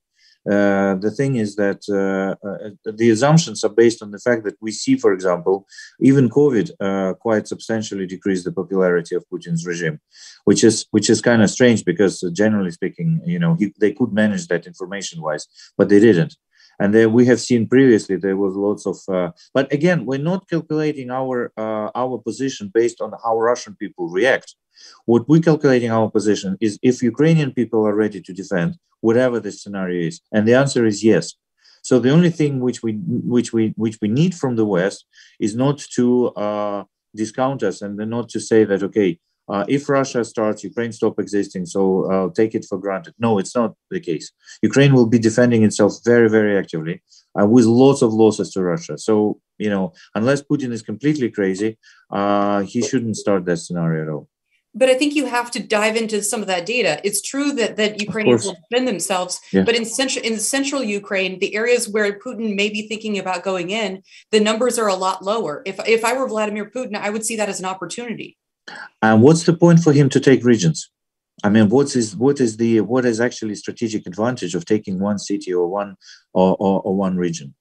Uh, the thing is that uh, uh, the assumptions are based on the fact that we see, for example, even COVID uh, quite substantially decreased the popularity of Putin's regime, which is which is kind of strange because uh, generally speaking, you know, he, they could manage that information-wise, but they didn't. And then we have seen previously there was lots of, uh, but again, we're not calculating our our position based on how Russian people react what we're calculating our position is if Ukrainian people are ready to defend, whatever the scenario is, and the answer is yes. So the only thing which we which we which we need from the West is not to uh, discount us and not to say that okay, uh, if Russia starts, Ukraine stop existing, so uh, take it for granted. No, it's not the case. Ukraine will be defending itself very, very actively uh, with lots of losses to Russia. So, you know, unless Putin is completely crazy, uh, he shouldn't start that scenario at all but I think you have to dive into some of that data. It's true that that Ukrainians will defend themselves, yeah. but in central in central Ukraine, the areas where Putin may be thinking about going in, the numbers are a lot lower. If if I were Vladimir Putin, I would see that as an opportunity. And what's the point for him to take regions? I mean, what is what is the what is actually strategic advantage of taking one city or one or, or, or one region?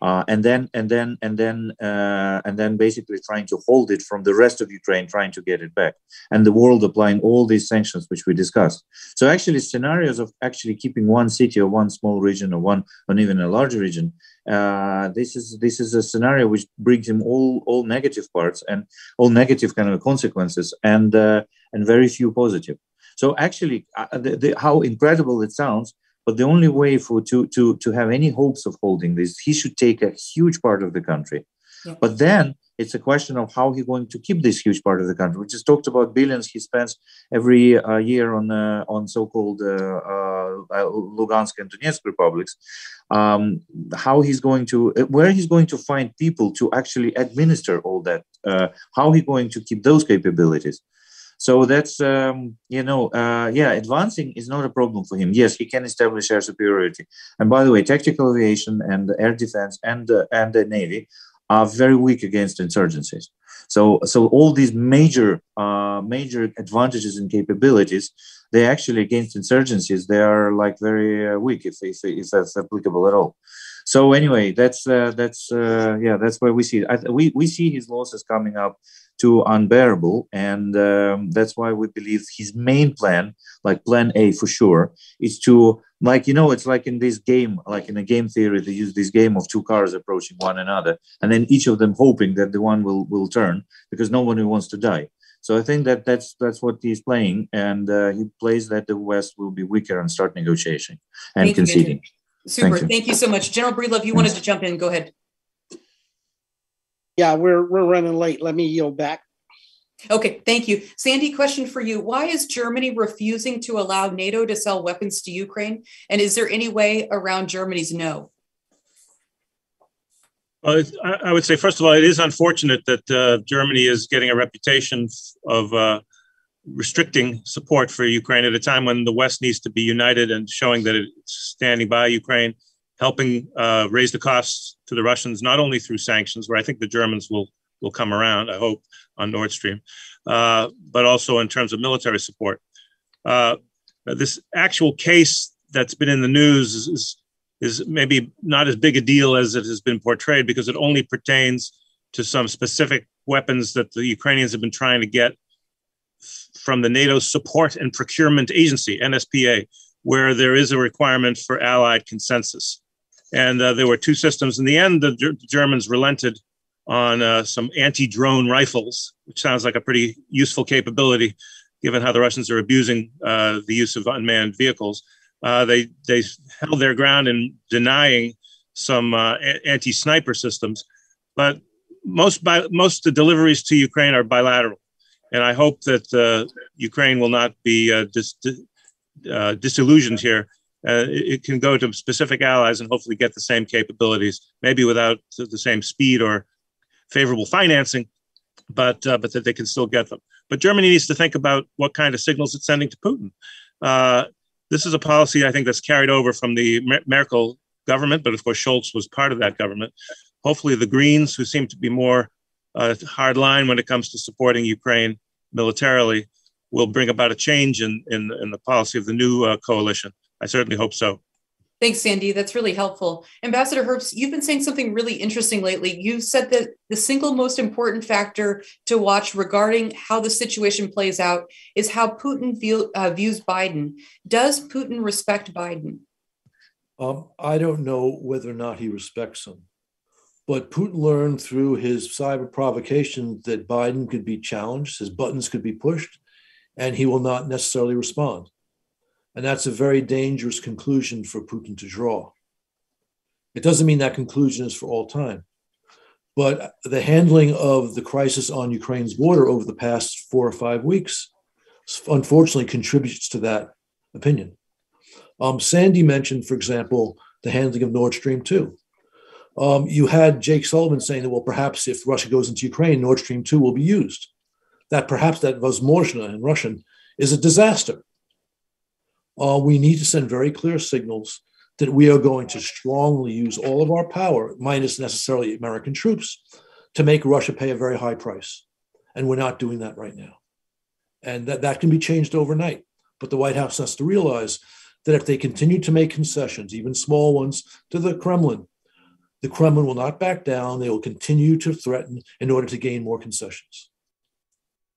Uh, and then and then and then uh, and then basically trying to hold it from the rest of Ukraine, trying to get it back, and the world applying all these sanctions which we discussed. So actually, scenarios of actually keeping one city or one small region or one or even a larger region. Uh, this is this is a scenario which brings him all all negative parts and all negative kind of consequences and uh, and very few positive. So actually, uh, the, the, how incredible it sounds, but the only way for to to to have any hopes of holding this, he should take a huge part of the country. Yeah. But then it's a question of how he's going to keep this huge part of the country. We just talked about billions he spends every uh, year on uh, on so-called uh, uh, uh Lugansk and Donetsk republics. Um, how he's going to, uh, where he's going to find people to actually administer all that? how he going to keep those capabilities? So that's um, you know uh, yeah, advancing is not a problem for him. Yes, he can establish air superiority. And by the way, tactical aviation and air defense and uh, and the navy are very weak against insurgencies. So so all these major uh, major advantages and capabilities they actually against insurgencies they are like very uh, weak if, if if that's applicable at all so anyway that's uh, that's uh, yeah that's where we see it. we we see his losses coming up to unbearable. And um, that's why we believe his main plan, like plan A for sure, is to, like, you know, it's like in this game, like in a game theory, they use this game of two cars approaching one another, and then each of them hoping that the one will, will turn because no one wants to die. So I think that that's that's what he's playing, and uh, he plays that the West will be weaker and start negotiating and conceding. You. Super. Thank you. Thank you. so much, General Breedlove. You wanted to jump in. Go ahead. Yeah, we're we're running late. Let me yield back. Okay, thank you. Sandy, question for you. Why is Germany refusing to allow NATO to sell weapons to Ukraine? And is there any way around Germany's no? Well, I would say, first of all, it is unfortunate that uh, Germany is getting a reputation of uh, restricting support for Ukraine at a time when the West needs to be united and showing that it's standing by Ukraine, helping uh, raise the costs to the Russians, not only through sanctions, where I think the Germans will will come around, I hope, on Nord Stream, uh, but also in terms of military support. Uh, this actual case that's been in the news is, is, is, maybe not as big a deal as it has been portrayed because it only pertains to some specific weapons that the Ukrainians have been trying to get from the NATO Support and Procurement Agency, NSPA, where there is a requirement for Allied consensus and uh, there were two systems. In the end, the Germans relented on uh, some anti-drone rifles, which sounds like a pretty useful capability, given how the Russians are abusing uh, the use of unmanned vehicles. Uh, they they held their ground in denying some uh, anti-sniper systems, but most bi- most the deliveries to Ukraine are bilateral, and I hope that uh, Ukraine will not be dis- disillusioned here uh, it, can go to specific allies and hopefully get the same capabilities, maybe without the same speed or favorable financing, but uh, but that they can still get them. But Germany needs to think about what kind of signals it's sending to Putin. Uh, this is a policy I think that's carried over from the Mer- Merkel government, but of course Scholz was part of that government. Hopefully, the Greens, who seem to be more uh, hard line when it comes to supporting Ukraine militarily, will bring about a change in in, in the policy of the new uh, coalition. I certainly hope so. Thanks, Sandy. That's really helpful. Ambassador Herbst, you've been saying something really interesting lately. You said that the single most important factor to watch regarding how the situation plays out is how Putin view, uh, views Biden. Does Putin respect Biden? Um, I don't know whether or not he respects him. But Putin learned through his cyber provocation that Biden could be challenged, his buttons could be pushed, and he will not necessarily respond. And that's a very dangerous conclusion for Putin to draw. It doesn't mean that conclusion is for all time. But the handling of the crisis on Ukraine's border over the past four or five weeks unfortunately contributes to that opinion. Um, Sandy mentioned, for example, the handling of Nord Stream 2 um, you had Jake Sullivan saying that, well, perhaps if Russia goes into Ukraine, Nord Stream 2 will be used. That perhaps that Vosmozhna in Russian is a disaster. Uh, we need to send very clear signals that we are going to strongly use all of our power, minus necessarily American troops, to make Russia pay a very high price. And we're not doing that right now. And that, that can be changed overnight. But the White House has to realize that if they continue to make concessions, even small ones, to the Kremlin, the Kremlin will not back down. They will continue to threaten in order to gain more concessions.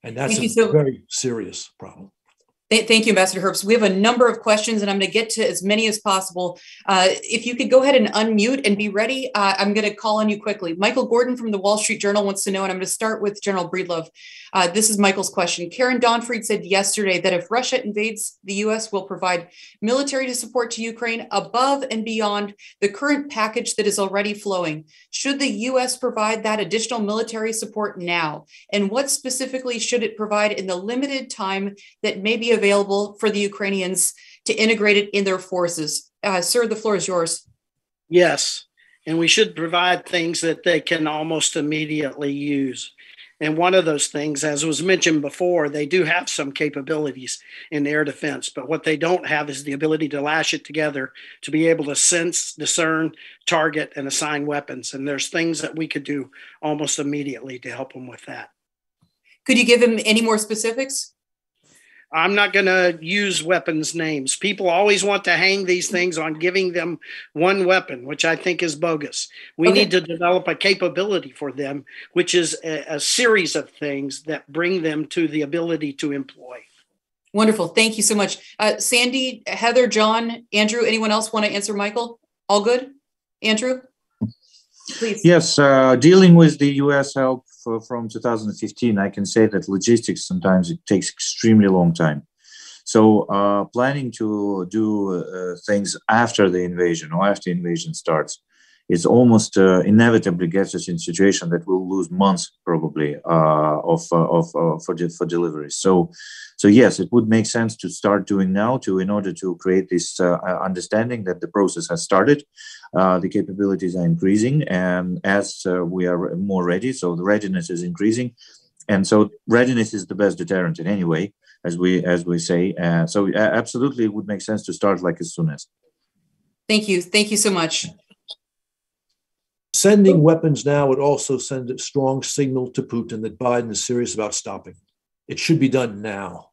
And that's Thank a so- very serious problem. Thank you, Ambassador Herbst. We have a number of questions, and I'm going to get to as many as possible. Uh, if you could go ahead and unmute and be ready, uh, I'm going to call on you quickly. Michael Gordon from the Wall Street Journal wants to know, and I'm going to start with General Breedlove. Uh, this is Michael's question. Karen Donfried said yesterday that if Russia invades the U.S., will provide military support to Ukraine above and beyond the current package that is already flowing. Should the U.S. provide that additional military support now? And what specifically should it provide in the limited time that may be available for the Ukrainians to integrate it in their forces. Uh, sir, the floor is yours. Yes, and we should provide things that they can almost immediately use. And one of those things, as was mentioned before, they do have some capabilities in air defense, but what they don't have is the ability to lash it together to be able to sense, discern, target, and assign weapons. And there's things that we could do almost immediately to help them with that. Could you give him any more specifics? I'm not going to use weapons names. People always want to hang these things on giving them one weapon, which I think is bogus. We okay. need to develop a capability for them, which is a, a, series of things that bring them to the ability to employ. Wonderful. Thank you so much. Uh, Sandy, Heather, John, Andrew, anyone else want to answer Michael? All good? Andrew? Please. Yes, uh, dealing with the US help for, from 2015, I can say that logistics sometimes it takes extremely long time. So uh, planning to do uh, things after the invasion or after invasion starts is almost uh, inevitably gets us in situation that we'll lose months probably uh, of, uh, of for de- for deliveries. So so yes, it would make sense to start doing now to in order to create this understanding that the process has started the capabilities are increasing, and as we are more ready, so the readiness is increasing, and so readiness is the best deterrent in any way, as we as we say. Uh, so absolutely, it would make sense to start like as soon as. Thank you, thank you so much. Sending weapons now would also send a strong signal to Putin that Biden is serious about stopping. It should be done now.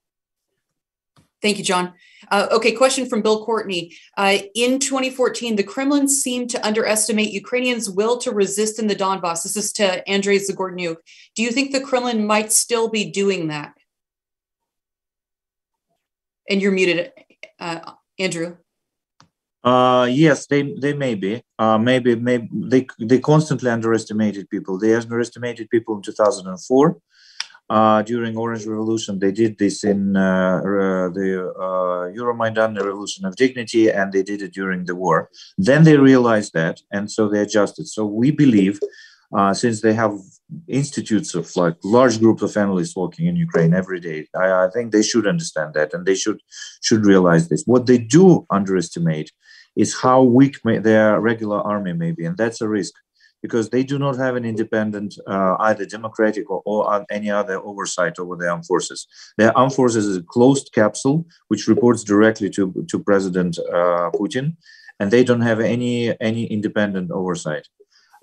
Thank you, John. Uh, okay, question from Bill Courtney. Uh, in 2014, the Kremlin seemed to underestimate Ukrainians' will to resist in the Donbass. This is to Andrei Zagorodnyuk. Do you think the Kremlin might still be doing that? And you're muted, uh, Andrew. Uh, yes, they they may be. Uh, maybe maybe they they constantly underestimated people. They underestimated people in 2004 uh, during Orange Revolution. They did this in uh, the uh, Euromaidan Revolution of Dignity, and they did it during the war. Then they realized that, and so they adjusted. So we believe, uh, since they have institutes of like large groups of analysts working in Ukraine every day, I, I think they should understand that, and they should should realize this. What they do underestimate is how weak may, their regular army may be, and that's a risk because they do not have an independent, uh, either democratic or, or, any other oversight over the armed forces. Their armed forces is a closed capsule which reports directly to, to President uh, Putin, and they don't have any any independent oversight.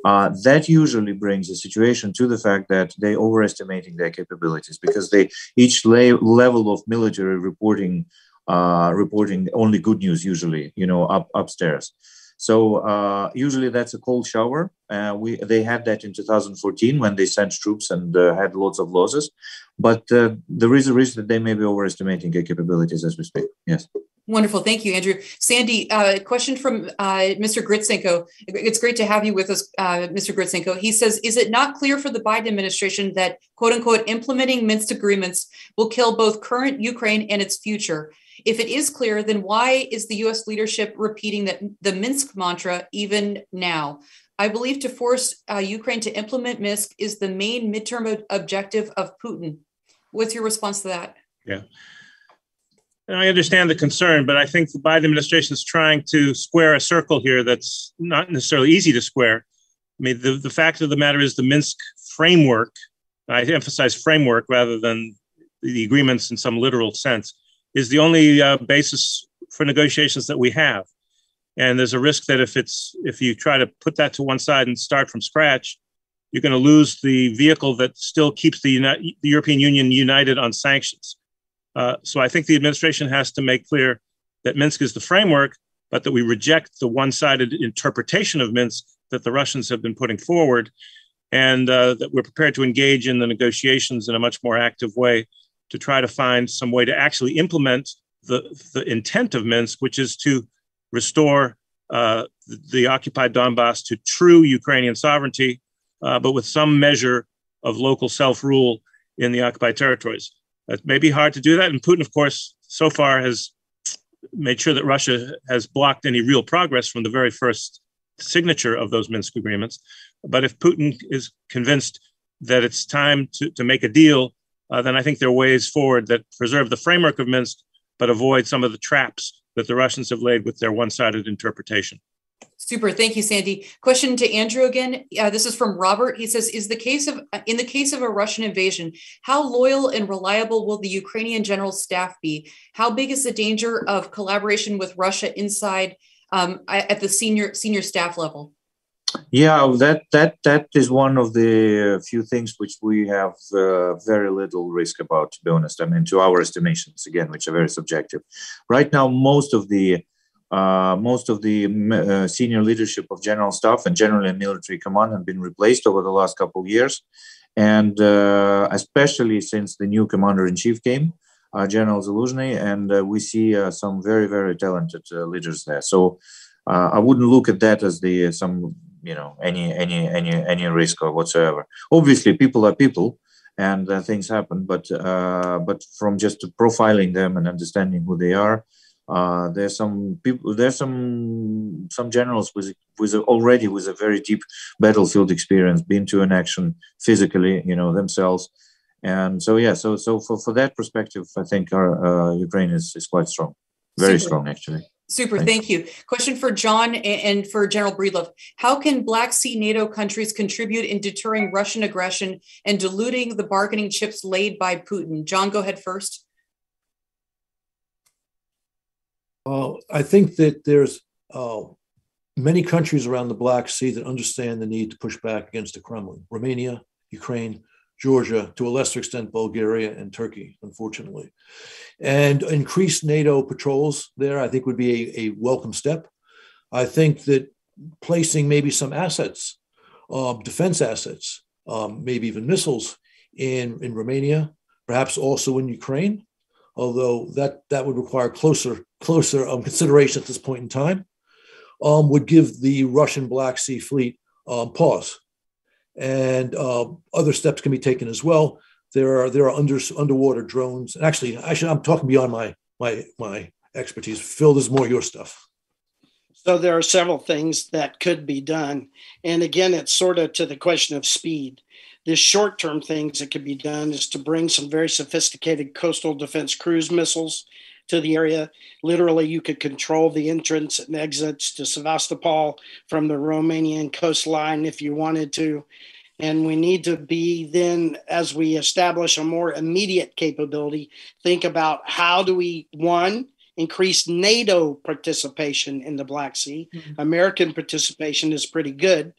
Uh, that usually brings a situation to the fact that they overestimating their capabilities because they each level of military reporting uh, reporting only good news usually, you know, up upstairs. So uh, usually that's a cold shower. Uh, we they had that in 2014 when they sent troops and uh, had lots of losses, but uh, there is a risk that they may be overestimating their capabilities as we speak. Yes. Wonderful. Thank you, Andrew. Sandy, uh, question from uh, Mr. Gritsenko. It's great to have you with us, uh, Mr. Gritsenko. He says, Is it not clear for the Biden administration that, quote unquote, implementing Minsk agreements will kill both current Ukraine and its future? If it is clear, then why is the US leadership repeating that the Minsk mantra even now? I believe to force uh, Ukraine to implement Minsk is the main midterm objective of Putin. What's your response to that? Yeah. And I understand the concern, but I think the Biden administration is trying to square a circle here that's not necessarily easy to square. I mean, the, the fact of the matter is the Minsk framework, I emphasize framework rather than the agreements in some literal sense, is the only uh, basis for negotiations that we have. And there's a risk that if it's if you try to put that to one side and start from scratch, you're going to lose the vehicle that still keeps the, Uni- the European Union united on sanctions. Uh, so I think the administration has to make clear that Minsk is the framework, but that we reject the one sided interpretation of Minsk that the Russians have been putting forward, and uh, that we're prepared to engage in the negotiations in a much more active way to try to find some way to actually implement the, the intent of Minsk, which is to restore uh, the, the, occupied Donbass to true Ukrainian sovereignty, uh, but with some measure of local self rule in the occupied territories. It may be hard to do that. And Putin, of course, so far has made sure that Russia has blocked any real progress from the very first signature of those Minsk agreements. But if Putin is convinced that it's time to, to make a deal, uh, then I think there are ways forward that preserve the framework of Minsk, but avoid some of the traps that the Russians have laid with their one sided interpretation. Super. Thank you, Sandy. Question to Andrew again. Uh, this is from Robert. He says, "Is the case of in the case of a Russian invasion, how loyal and reliable will the Ukrainian general staff be? How big is the danger of collaboration with Russia inside um, at the senior senior staff level?" Yeah, that that that is one of the few things which we have uh, very little risk about. To be honest, I mean, to our estimations again, which are very subjective. Right now, most of the uh, most of the uh, senior leadership of general staff and generally military command have been replaced over the last couple of years, and uh, especially since the new commander in chief came, uh, General Zaluzhny, and uh, we see some very very talented leaders there. So I wouldn't look at that as the some you know any any any any risk or whatsoever. Obviously, people are people. And things happen, but uh, but from just profiling them and understanding who they are, uh, there's some people, there's some some generals with with a, already with a very deep battlefield experience, been to an action physically, you know, themselves, and so yeah, so so for, for that perspective, I think our uh, Ukraine is, is quite strong, very Super. strong actually. Super, thank you. Question for John and for General Breedlove. How can Black Sea NATO countries contribute in deterring Russian aggression and diluting the bargaining chips laid by Putin? John, go ahead first. Well, I think that there's uh, many countries around the Black Sea that understand the need to push back against the Kremlin. Romania, Ukraine, Georgia, to a lesser extent, Bulgaria and Turkey, unfortunately. And increased NATO patrols there, I think, would be a, a welcome step. I think that placing maybe some assets, uh, defense assets, um, maybe even missiles in, in Romania, perhaps also in Ukraine, although that, that would require closer closer um, consideration at this point in time, um, would give the Russian Black Sea Fleet um, pause. And uh, other steps can be taken as well. There are there are under, underwater drones. And Actually, actually, I'm talking beyond my my my expertise. Phil, this is more your stuff. So there are several things that could be done, and again, it's sort of to the question of speed. The short term things that could be done is to bring some very sophisticated coastal defense cruise missiles to the area. Literally, you could control the entrance and exits to Sevastopol from the Romanian coastline if you wanted to. And we need to be then, as we establish a more immediate capability, think about how do we, one, increase NATO participation in the Black Sea. Mm-hmm. American participation is pretty good.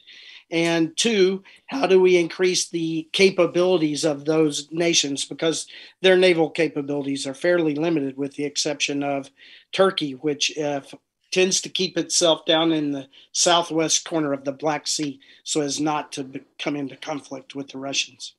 And two, how do we increase the capabilities of those nations because their naval capabilities are fairly limited, with the exception of Turkey, which uh, tends to keep itself down in the southwest corner of the Black Sea so as not to come into conflict with the Russians.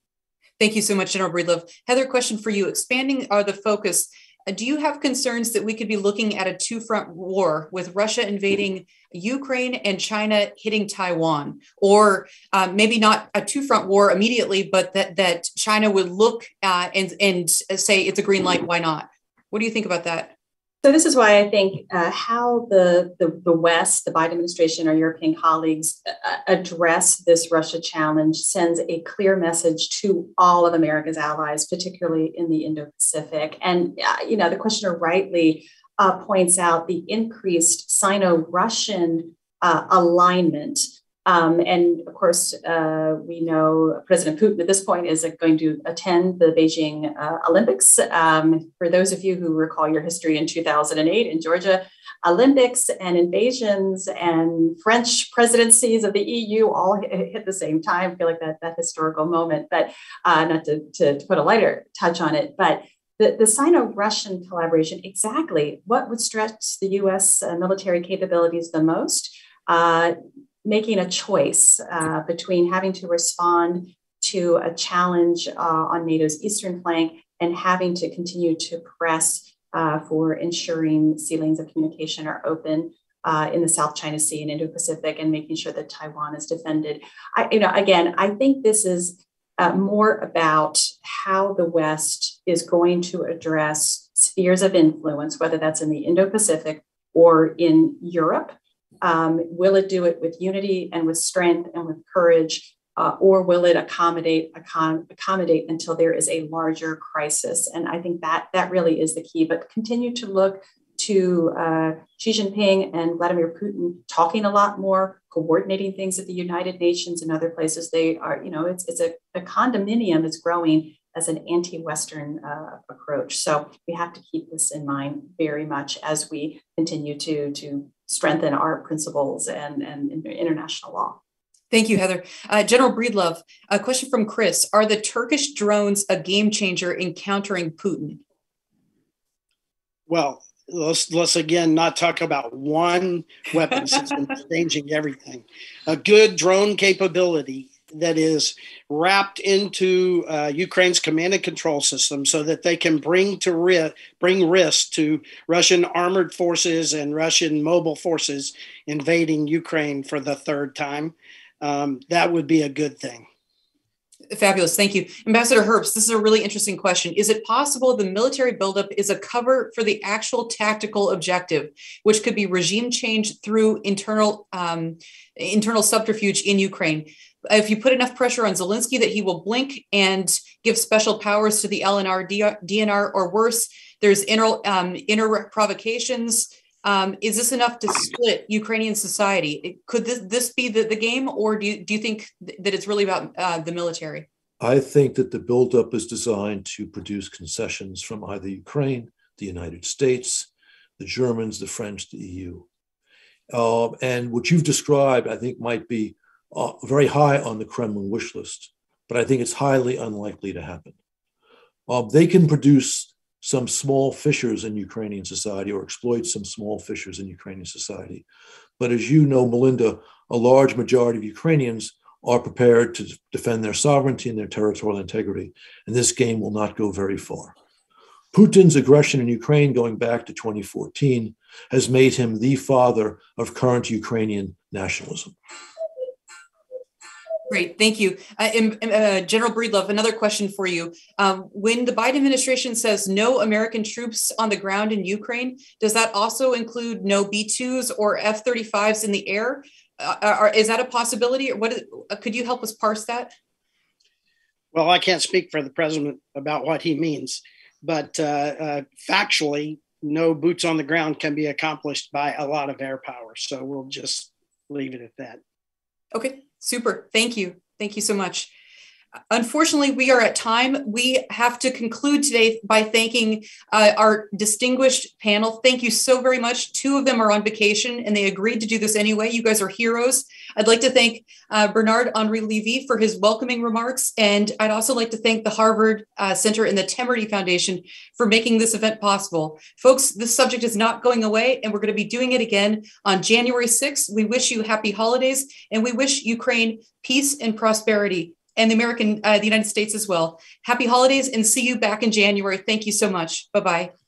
Thank you so much, General Breedlove. Heather, question for you. Expanding uh, the focus, do you have concerns that we could be looking at a two front war with Russia invading Ukraine and China hitting Taiwan? Or uh, maybe not a two front war immediately, but that, that China would look uh, and, and say it's a green light, why not? What do you think about that? So this is why I think uh, how the, the, the West, the Biden administration, our European colleagues uh, address this Russia challenge sends a clear message to all of America's allies, particularly in the Indo-Pacific. And uh, you know, the questioner rightly uh, points out the increased Sino-Russian uh, alignment um, and of course, uh, we know President Putin at this point is going to attend the Beijing uh, Olympics. Um, for those of you who recall your history in 2008 in Georgia, Olympics and invasions and French presidencies of the EU all hit, the same time. I feel like that, that historical moment, but uh, not to, to, to put a lighter touch on it, but the, the Sino-Russian collaboration, exactly what would stretch the U.S. Uh, military capabilities the most? Uh, making a choice uh, between having to respond to a challenge uh, on NATO's eastern flank and having to continue to press uh, for ensuring sea lanes of communication are open uh, in the South China Sea and Indo-Pacific, and making sure that Taiwan is defended. I, you know, again, I think this is uh, more about how the West is going to address spheres of influence, whether that's in the Indo-Pacific or in Europe, um, will it do it with unity and with strength and with courage, uh, or will it accommodate accommodate until there is a larger crisis? And I think that that really is the key. But continue to look to uh, Xi Jinping and Vladimir Putin talking a lot more, coordinating things at the United Nations and other places. They are, you know, it's it's a, a condominium is growing as an anti-Western uh, approach. So we have to keep this in mind very much as we continue to to strengthen our principles and, and international law. Thank you, Heather. Uh, General Breedlove, a question from Chris. Are the Turkish drones a game changer in countering Putin? Well, let's, let's again not talk about one weapon system [LAUGHS] changing everything. A good drone capability that is wrapped into uh, Ukraine's command and control system so that they can bring to ri- bring risk to Russian armored forces and Russian mobile forces invading Ukraine for the third time. Um, that would be a good thing. Fabulous. Thank you. Ambassador Herbst, this is a really interesting question. Is it possible the military buildup is a cover for the actual tactical objective, which could be regime change through internal um, internal subterfuge in Ukraine? If you put enough pressure on Zelensky that he will blink and give special powers to the LNR, DNR, or worse, there's inner, um, inner provocations. Um, is this enough to split Ukrainian society? Could this, this be the, the game, or do you, do you think that it's really about uh, the military? I think that the buildup is designed to produce concessions from either Ukraine, the United States, the Germans, the French, the EU. Um, and what you've described, I think, might be uh, very high on the Kremlin wish list, but I think it's highly unlikely to happen. Um, they can produce some small fissures in Ukrainian society or exploit some small fissures in Ukrainian society. But as you know, Melinda, a large majority of Ukrainians are prepared to defend their sovereignty and their territorial integrity, and this game will not go very far. Putin's aggression in Ukraine going back to 2014 has made him the father of current Ukrainian nationalism. Great, thank you. Uh, uh, General Breedlove, another question for you. Um, when the Biden administration says no American troops on the ground in Ukraine, does that also include no B 2s or F 35s in the air? Uh, are, is that a possibility? Or what is, uh, could you help us parse that? Well, I can't speak for the president about what he means, but uh, uh, factually, no boots on the ground can be accomplished by a lot of air power. So we'll just leave it at that. Okay, Super. Thank you. Thank you so much. Unfortunately, we are at time. We have to conclude today by thanking uh, our distinguished panel. Thank you so very much. Two of them are on vacation and they agreed to do this anyway. You guys are heroes. I'd like to thank uh, Bernard Henri Levy for his welcoming remarks. And I'd also like to thank the Harvard uh, Center and the Temerty Foundation for making this event possible. Folks, this subject is not going away, and we're going to be doing it again on January 6th. We wish you happy holidays, and we wish Ukraine peace and prosperity and the American, uh, the United States as well. Happy holidays and see you back in January. Thank you so much. Bye bye.